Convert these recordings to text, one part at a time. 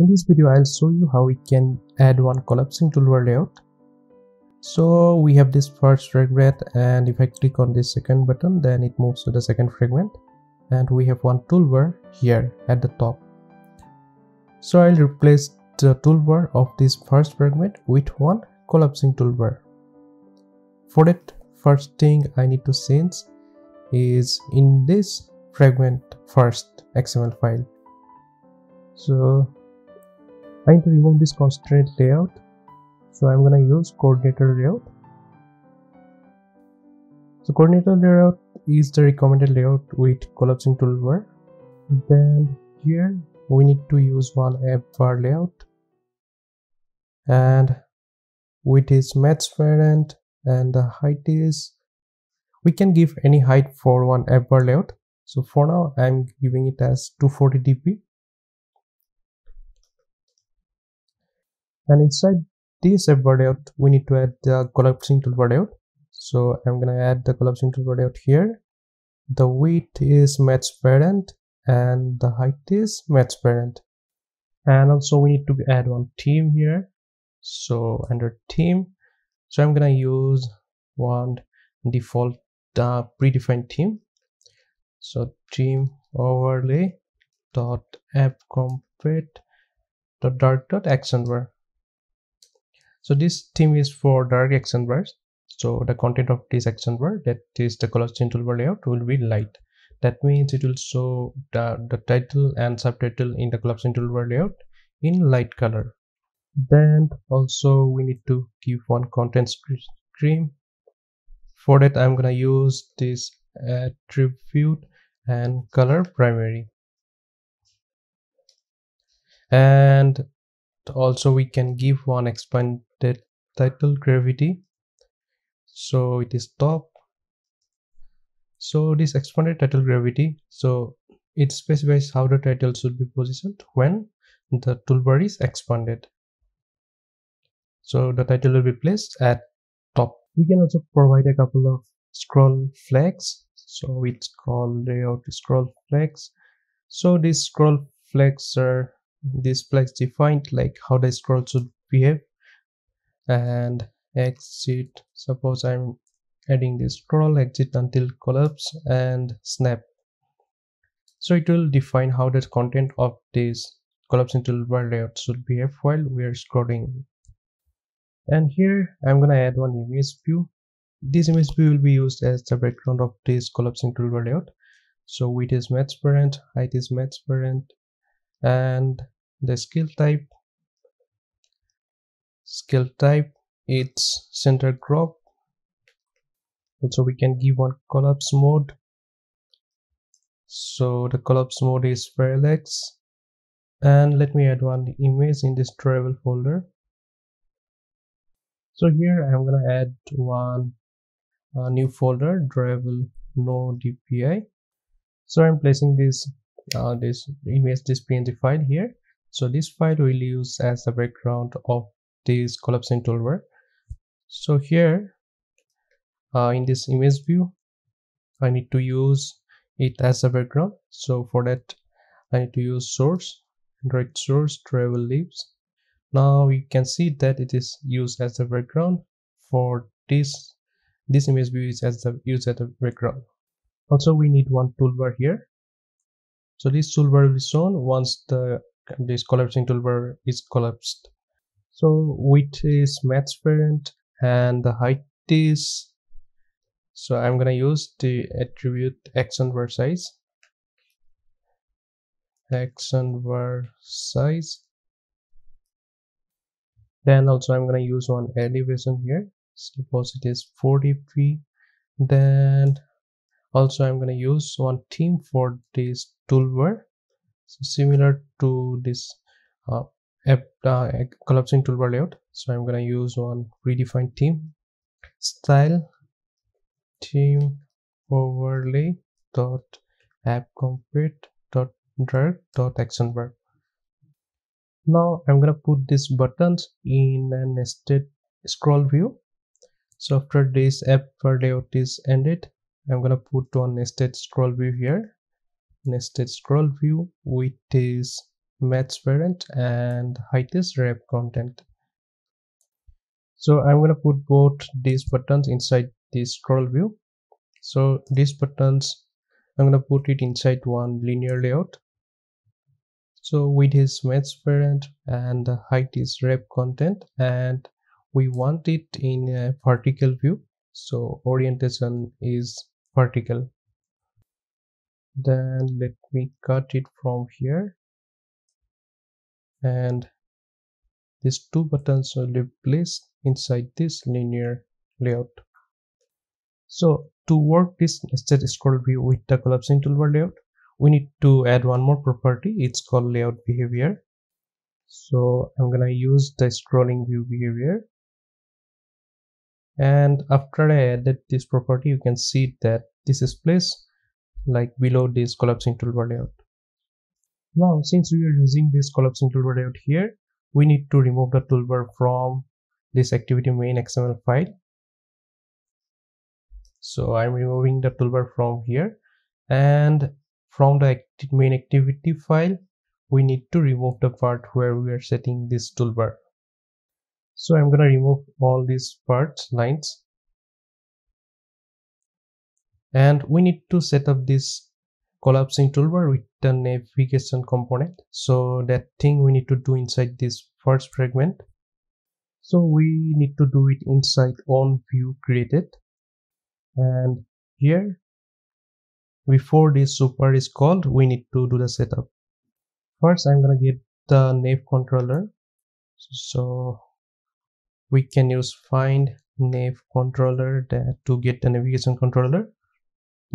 In this video, I'll show you how we can add one collapsing toolbar layout. So we have this first fragment and if I click on this second button, then it moves to the second fragment. And we have one toolbar here at the top. So I'll replace the toolbar of this first fragment with one collapsing toolbar. For that, first thing I need to change is in this fragment first XML file. So I need to remove this constraint layout. So I'm gonna use coordinator layout. So coordinator layout is the recommended layout with collapsing toolbar then here we need to use one app bar layout. And width is match parent and the height is we can give any height for one app bar layout. So for now i'm giving it as 240 dp and inside this app layout we need to add the collapsing toolbar layout so i'm gonna add the collapsing toolbar layout here. The width is match parent and the height is match parent. And also we need to add one theme here. So under theme so i'm gonna use one default uh, predefined theme so theme overlay dot app compat dot dark dot action bar so this theme is for dark action bars so the content of this action bar that is the collapsing toolbar layout will be light. That means it will show the, the title and subtitle in the collapsing toolbar layout in light color. Then also we need to give one content scrim. For that i'm gonna use this attribute and color primary. And also we can give one expanded title gravity. So it is top. So this expanded title gravity so it specifies how the title should be positioned when the toolbar is expanded. So the title will be placed at top. We can also provide a couple of scroll flags. So it's called layout scroll flags. So these scroll flags are these flags defined like how the scroll should behave and exit. Suppose i'm adding this scroll exit until collapse and snap. So it will define how the content of this collapsing toolbar layout should behave while we are scrolling. And here i'm gonna add one image view. This image view will be used as the background of this collapse toolbar layout so width is match parent height is match parent and the scale type scale type it's center crop. Also we can give one collapse mode. So the collapse mode is parallax and let me add one image in this drawable folder. So here i'm gonna add one uh, new folder drawable no dpi so i'm placing this uh, this image this png file here. So this file will use as the background of this collapsing toolbar so here uh, in this image view I need to use it as a background. So for that I need to use source Android source drawable leaves. Now you can see that it is used as a background for this this image view is as the used as a background. Also we need one toolbar here. So this toolbar will be shown once the this collapsing toolbar is collapsed so width is match parent and the height is so i'm gonna use the attribute action bar size. Action bar size. Then also i'm gonna use one elevation here. Suppose it is 40p then also i'm gonna use one theme for this toolbar. So similar to this uh, app, uh, collapsing toolbar layout. So i'm gonna use one predefined theme. Style theme overlay dot app compat dot dark dot action bar now i'm gonna put these buttons in a nested scroll view. So after this app layout is ended i'm gonna put one nested scroll view here. Nested scroll view width is match parent and height is wrap content. So i'm going to put both these buttons inside this scroll view. So these buttons i'm going to put it inside one linear layout. So width is match parent and the height is wrap content and we want it in a vertical view. So orientation is vertical. Then let me cut it from here and these two buttons will be placed inside this linear layout. So to work this nested scroll view with the collapsing toolbar layout. We need to add one more property. It's called layout behavior. So i'm gonna use the scrolling view behavior. And after i added this property you can see that this is placed like below this collapsing toolbar layout. Now, since we are using this collapsing toolbar layout here, we need to remove the toolbar from this activity main XML file. So I'm removing the toolbar from here and from the main activity file, we need to remove the part where we are setting this toolbar. So I'm gonna remove all these parts lines and we need to set up this collapsing toolbar with the navigation component. So that thing we need to do inside this first fragment. So we need to do it inside on view created. And here before this super is called we need to do the setup. First i'm gonna get the nav controller. So we can use find nav controller to get the navigation controller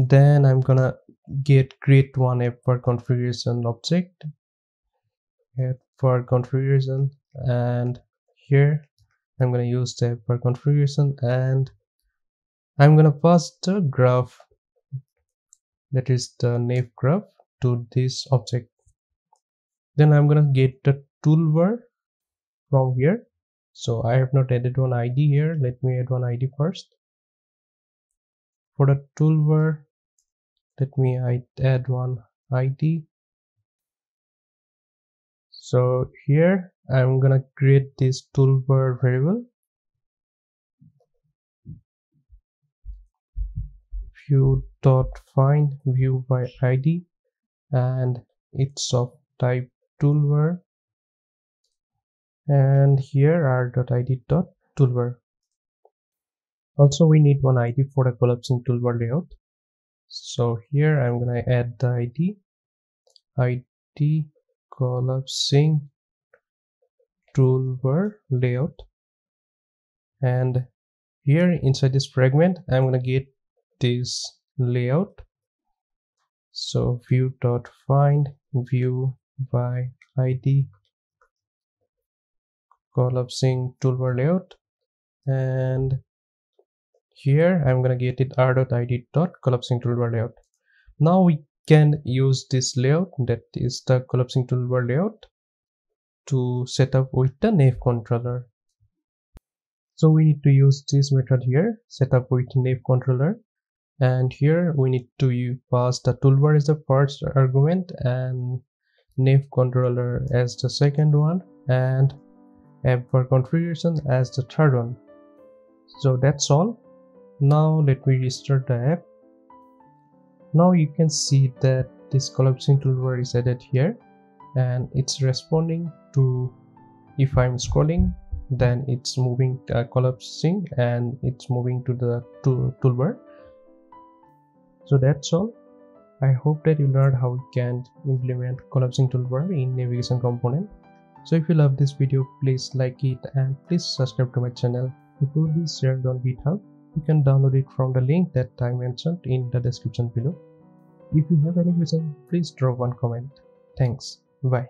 then i'm gonna get create one app bar configuration object. App bar configuration and here. I'm gonna use the app bar configuration and i'm gonna pass the graph that is the nav graph to this object. Then i'm gonna get the toolbar from here. So i have not added one id here. Let me add one id first. For the toolbar let me add one id so here i'm gonna create this toolbar variable. View dot find view by id and it's of type toolbar. And here R dot id dot toolbar. Also we need one id for a collapsing toolbar layout so here i'm gonna add the id id collapsing toolbar layout. And here inside this fragment i'm gonna get this layout. So view dot find view by id collapsing toolbar layout. And here. I'm gonna get it r.id dot collapsing toolbar layout. Now we can use this layout that is the collapsing toolbar layout to set up with the nav controller. So we need to use this method here set up with nav controller. And here we need to pass the toolbar as the first argument and nav controller as the second one and app bar configuration as the third one. So that's all now let me restart the app. Now you can see that this collapsing toolbar is added here and it's responding to if i'm scrolling then it's moving uh, collapsing and it's moving to the tool, toolbar so that's all. I hope that you learned how you can implement collapsing toolbar in navigation component. So if you love this video please like it and please subscribe to my channel. It will be shared on github you can download it from the link that I mentioned in the description below. If you have any question, please drop one comment. Thanks. Bye.